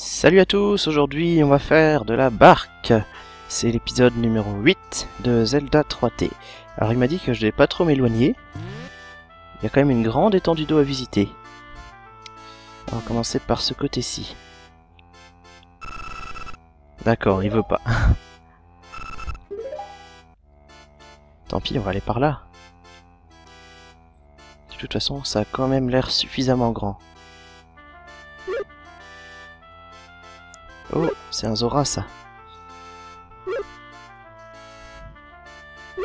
Salut à tous, aujourd'hui on va faire de la barque. C'est l'épisode numéro 8 de Zelda 3T. Alors il m'a dit que je devais pas trop m'éloigner. Il y a quand même une grande étendue d'eau à visiter. On va commencer par ce côté-ci. D'accord, il veut pas. Tant pis, on va aller par là. De toute façon, ça a quand même l'air suffisamment grand. Oh, c'est un Zora ça.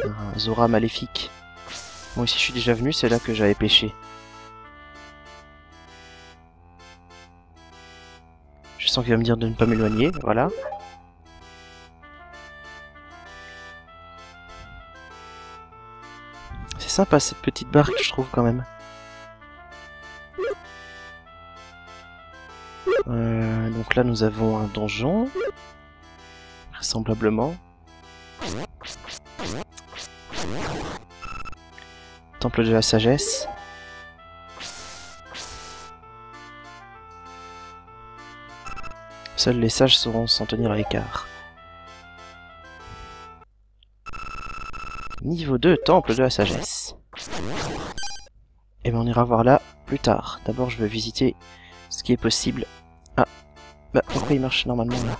Un Zora maléfique. Moi aussi je suis déjà venu, c'est là que j'avais pêché. Je sens qu'il va me dire de ne pas m'éloigner, voilà. C'est sympa cette petite barque, je trouve quand même. Donc là nous avons un donjon, vraisemblablement. Temple de la sagesse. Seuls les sages sauront s'en tenir à l'écart. Niveau 2, Temple de la sagesse. Et bien on ira voir là plus tard. D'abord je veux visiter ce qui est possible. Ah, bah pourquoi il marche normalement là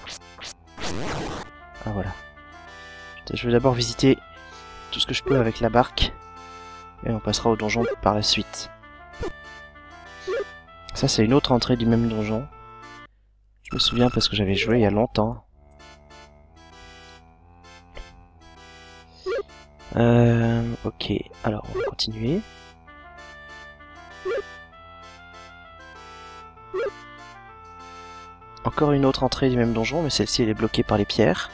Ah voilà. Je vais d'abord visiter tout ce que je peux avec la barque. Et on passera au donjon par la suite. Ça c'est une autre entrée du même donjon. Je me souviens parce que j'avais joué il y a longtemps. Euh, ok, alors on va continuer. Encore une autre entrée du même donjon, mais celle-ci elle est bloquée par les pierres.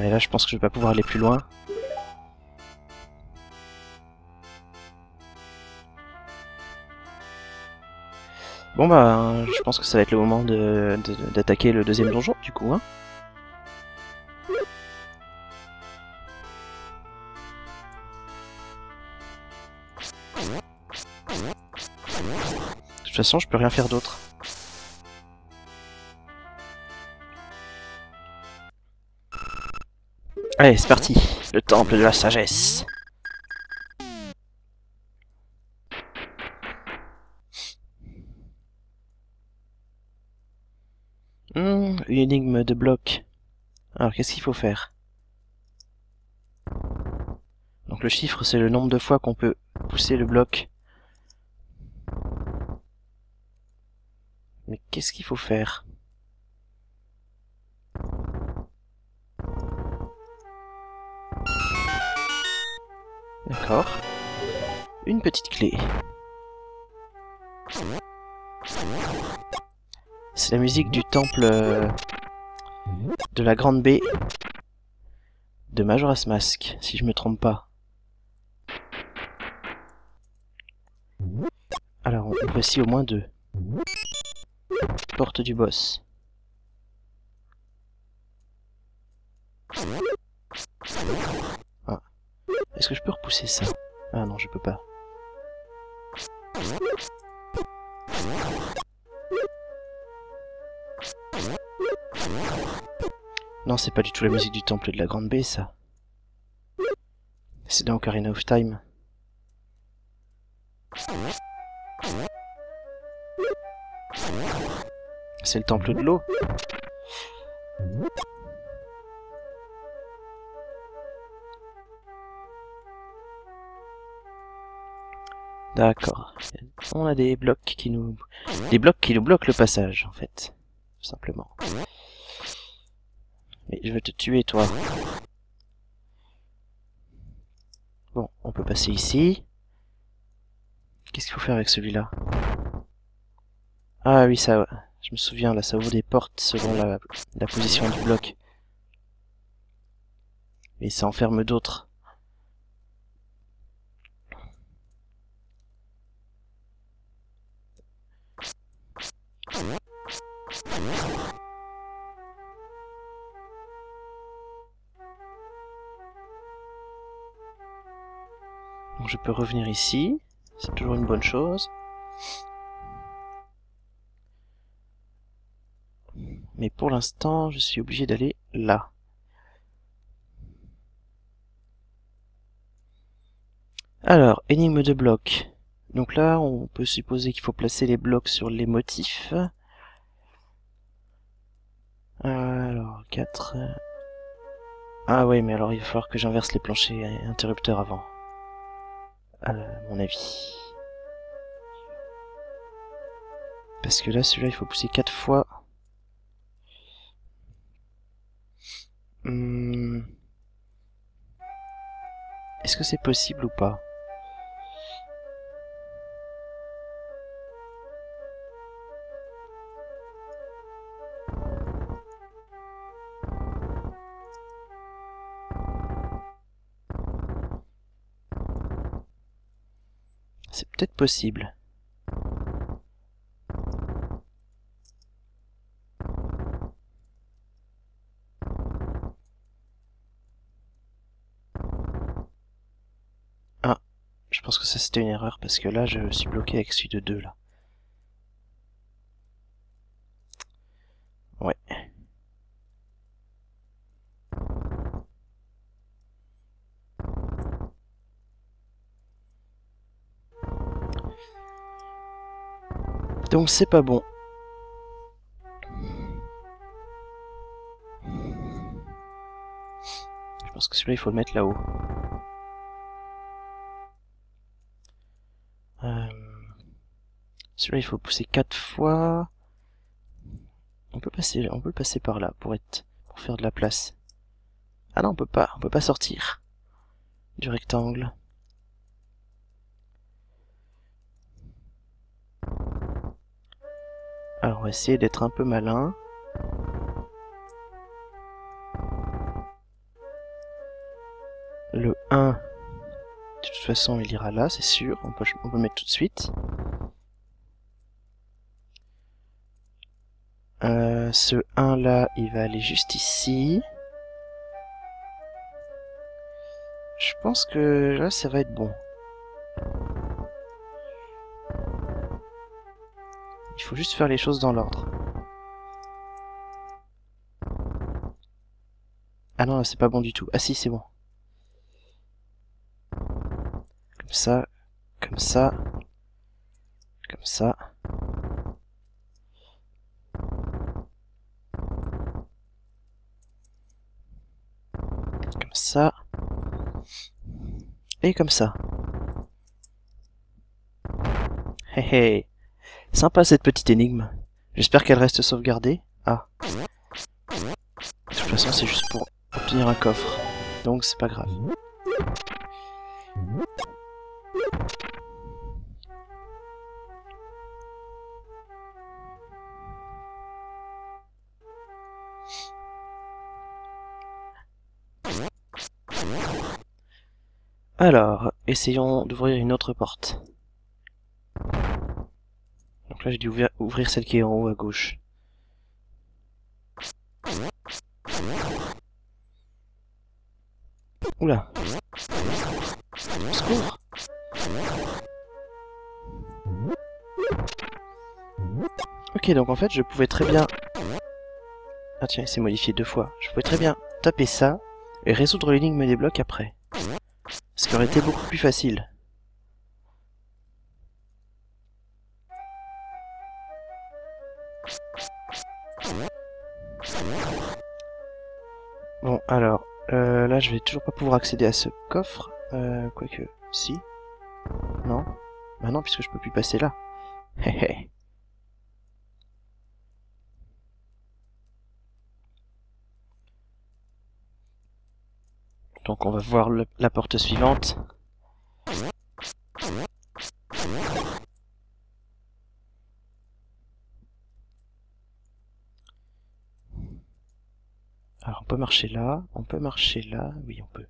Et là je pense que je vais pas pouvoir aller plus loin. Bon bah, je pense que ça va être le moment d'attaquer de, le deuxième donjon, du coup. Hein. Façon, je peux rien faire d'autre. Allez, c'est parti Le temple de la sagesse Hmm, une énigme de bloc. Alors, qu'est-ce qu'il faut faire? Donc le chiffre, c'est le nombre de fois qu'on peut pousser le bloc. Mais qu'est-ce qu'il faut faire? D'accord. Une petite clé. C'est la musique du temple euh, de la Grande Baie de Majora's Mask, si je me trompe pas. Alors, voici au moins deux. Porte du boss. Ah. Est-ce que je peux repousser ça? Ah non, je peux pas. Non, c'est pas du tout la musique du temple de la Grande Baie, ça. C'est dans Ocarina of Time. C'est le temple de l'eau. D'accord. On a des blocs qui nous... Des blocs qui nous bloquent le passage, en fait. Tout simplement. Mais je vais te tuer, toi. Bon, on peut passer ici. Qu'est-ce qu'il faut faire avec celui-là? Ah oui, ça... Je me souviens, là, ça ouvre des portes selon la, la position du bloc. Et ça enferme d'autres. Donc je peux revenir ici. C'est toujours une bonne chose. Mais pour l'instant, je suis obligé d'aller là. Alors, énigme de bloc. Donc là, on peut supposer qu'il faut placer les blocs sur les motifs. Alors, 4... Ah oui, mais alors il va falloir que j'inverse les planchers interrupteurs avant. À mon avis. Parce que là, celui-là, il faut pousser 4 fois. Hmm. Est-ce que c'est possible ou pas? C'est peut-être possible. Je pense que ça c'était une erreur parce que là je suis bloqué avec celui de 2 là. Ouais. Donc c'est pas bon. Je pense que celui-là il faut le mettre là-haut. Euh... Celui-là il faut pousser quatre fois. On peut passer, on peut le passer par là pour être, pour faire de la place. Ah non, on peut pas, on peut pas sortir du rectangle. Alors on va essayer d'être un peu malin. Le 1, de toute façon il ira là, c'est sûr, on peut, le mettre tout de suite. Euh, ce 1 là, il va aller juste ici. Je pense que là ça va être bon. Il faut juste faire les choses dans l'ordre. Ah non, c'est pas bon du tout. Ah si, c'est bon. Comme ça, comme ça, comme ça. Comme ça. Et comme ça. Hé hé. Sympa cette petite énigme. J'espère qu'elle reste sauvegardée. Ah. De toute façon, c'est juste pour obtenir un coffre. Donc c'est pas grave. Alors, essayons d'ouvrir une autre porte. Donc là, j'ai dû ouvrir, celle qui est en haut à gauche. Oula Secours Ok, donc en fait, je pouvais très bien... Ah tiens, il s'est modifié deux fois. Je pouvais très bien taper ça et résoudre l'énigme des blocs après. Ce qui aurait été beaucoup plus facile. Bon, alors, euh, là, je vais toujours pas pouvoir accéder à ce coffre. Euh, quoique, si. Non Bah non, puisque je peux plus passer là. Hé Donc on va voir la porte suivante. Alors on peut marcher là, on peut marcher là, oui on peut.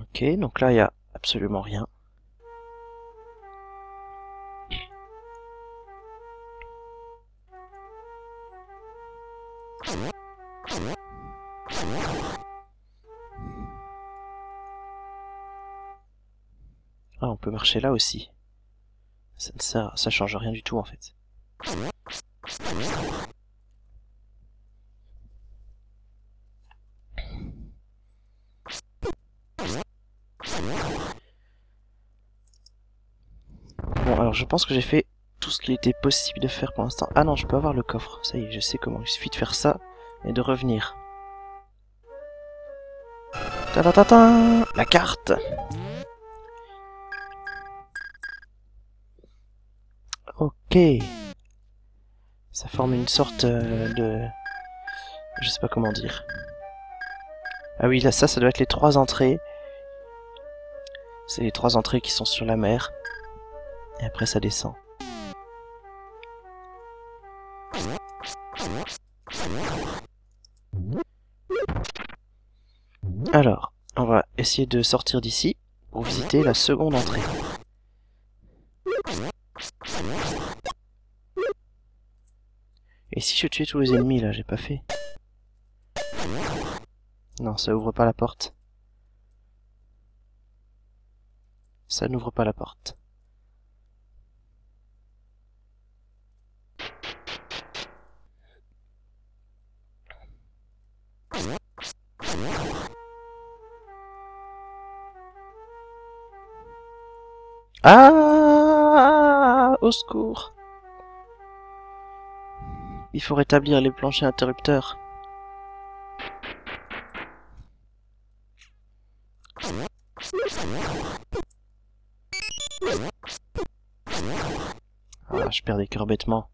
Ok, donc là il n'y a absolument rien. Ah, on peut marcher là aussi. Ça ne ça change rien du tout en fait. Bon, alors je pense que j'ai fait tout ce qu'il était possible de faire pour l'instant. Ah non, je peux avoir le coffre. Ça y est, je sais comment. Il suffit de faire ça et de revenir. Ta -ta -ta -ta La carte Ok. Ça forme une sorte euh, de... Je sais pas comment dire. Ah oui, là, ça, ça doit être les trois entrées. C'est les trois entrées qui sont sur la mer. Et après, ça descend. Alors, on va essayer de sortir d'ici pour visiter la seconde entrée. Et si je tuais tous les ennemis là, j'ai pas fait. Non, ça ouvre pas la porte. Ça n'ouvre pas la porte. Ah Au secours Il faut rétablir les planchers interrupteurs. Ah, je perds des cœurs bêtement.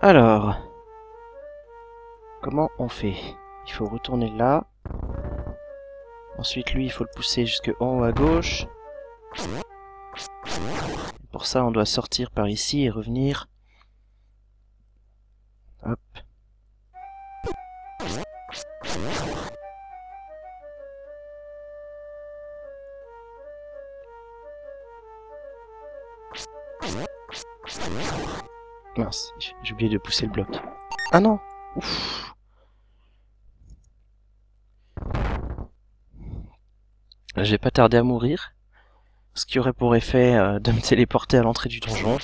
Alors, comment on fait? Il faut retourner là. Ensuite, lui, il faut le pousser jusque en haut à gauche. Pour ça, on doit sortir par ici et revenir. Hop. Mince, j'ai oublié de pousser le bloc. Ah non Ouf J'ai pas tardé à mourir. Ce qui aurait pour effet euh, de me téléporter à l'entrée du donjon.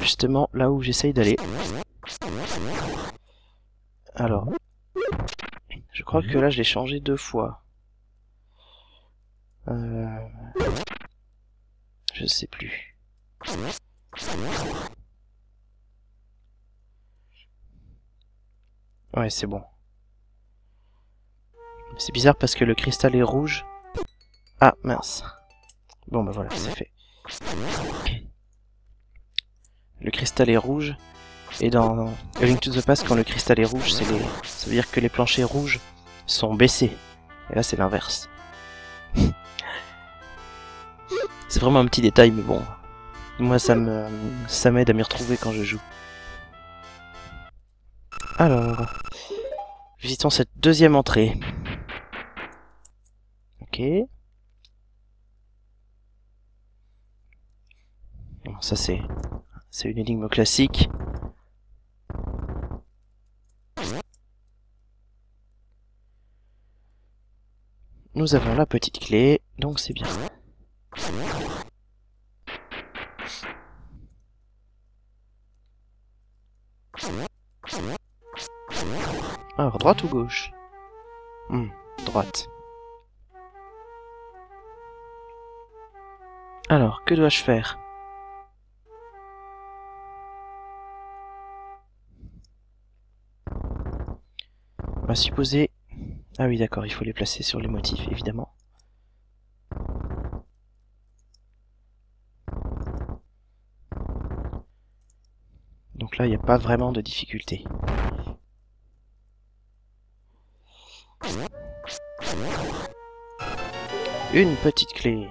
Justement là où j'essaye d'aller. Alors. Je crois que là je l'ai changé deux fois. Euh... Je sais plus. Ouais, c'est bon. C'est bizarre parce que le cristal est rouge. Ah, mince. Bon, bah voilà, c'est fait. Le cristal est rouge. Et dans A Link to the Past, quand le cristal est rouge, c'est les... ça veut dire que les planchers rouges sont baissés. Et là, c'est l'inverse. c'est vraiment un petit détail, mais bon, moi, ça me, ça m'aide à m'y retrouver quand je joue. Alors, visitons cette deuxième entrée. Ok. Ça c'est, c'est une énigme classique. Nous avons la petite clé, donc c'est bien. Alors, droite ou gauche? Hmm, Droite. Alors, que dois-je faire? On va supposer... Ah oui, d'accord, il faut les placer sur les motifs, évidemment. Donc là, il n'y a pas vraiment de difficulté. Une petite clé.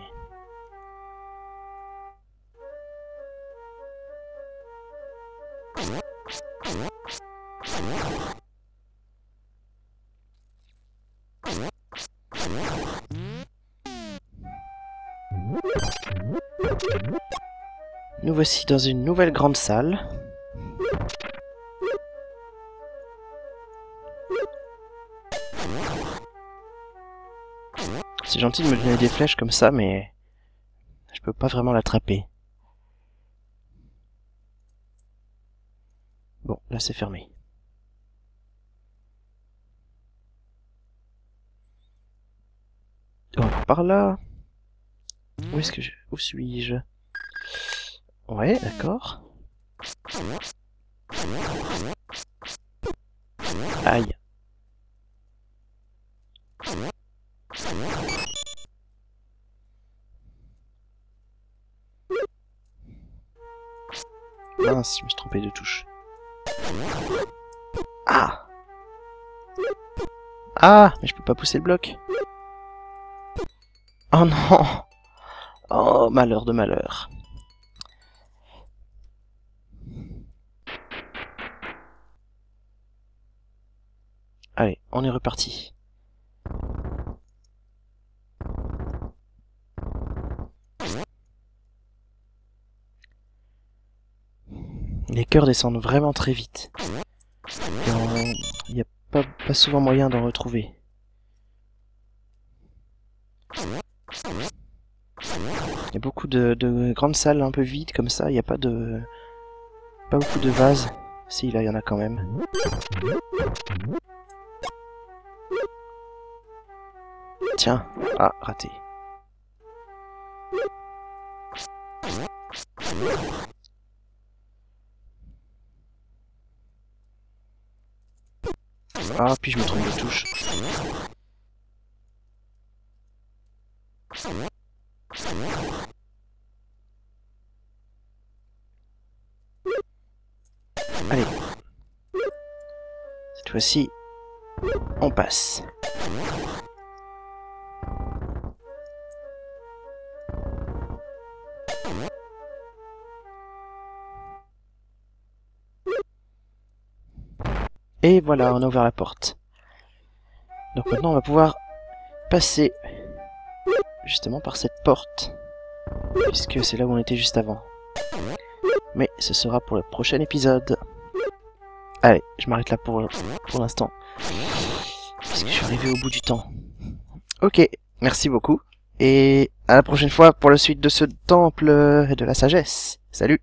Nous voici dans une nouvelle grande salle. C'est gentil de me donner des flèches comme ça, mais je peux pas vraiment l'attraper. Bon, là c'est fermé. Oh, par là. Où est-ce que. Où suis-je? Ouais, d'accord. Aïe. Mince, je me suis trompé de touche. Ah Ah Mais je peux pas pousser le bloc. Oh non Oh, malheur de malheur. On est reparti. Les cœurs descendent vraiment très vite. Il n'y a pas, souvent moyen d'en retrouver. Il y a beaucoup de, de, grandes salles un peu vides comme ça, il n'y a pas. Pas beaucoup de vases. Si, là, il y en a quand même. Tiens. Ah, raté. Ah, puis je me trompe de touche. Allez. Cette fois-ci, on passe. Et voilà, on a ouvert la porte. Donc maintenant on va pouvoir passer justement par cette porte. Puisque c'est là où on était juste avant. Mais ce sera pour le prochain épisode. Allez, je m'arrête là pour, pour l'instant. Puisque je suis arrivé au bout du temps. Ok, merci beaucoup. Et à la prochaine fois pour la suite de ce temple de la sagesse. Salut